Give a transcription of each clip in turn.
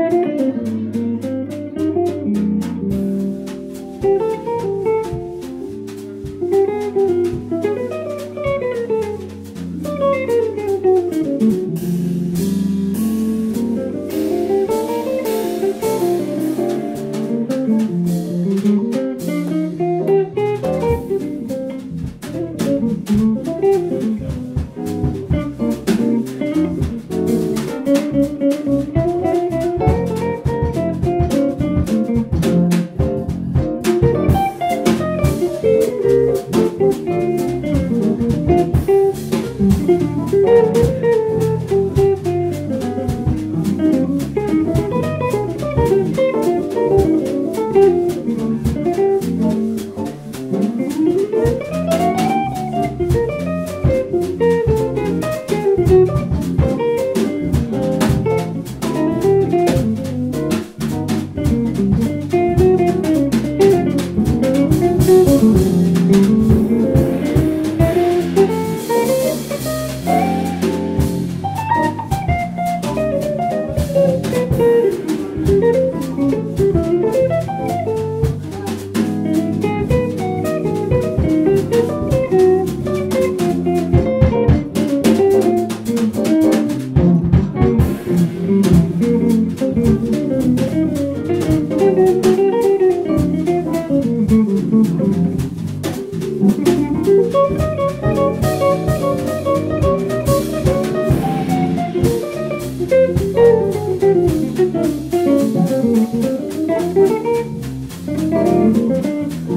Thank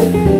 Música